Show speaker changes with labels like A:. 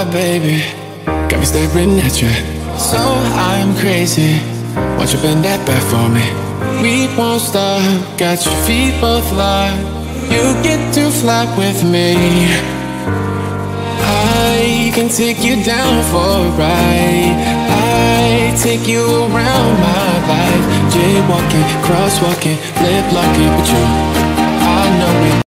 A: Baby, got me staring at you. So I'm crazy. Won't you bend that back for me? We won't stop. Got your feet both locked. You get to fly with me. I can take you down for a ride. I take you around my life. Jaywalking, crosswalking, lip locking with you. I know it.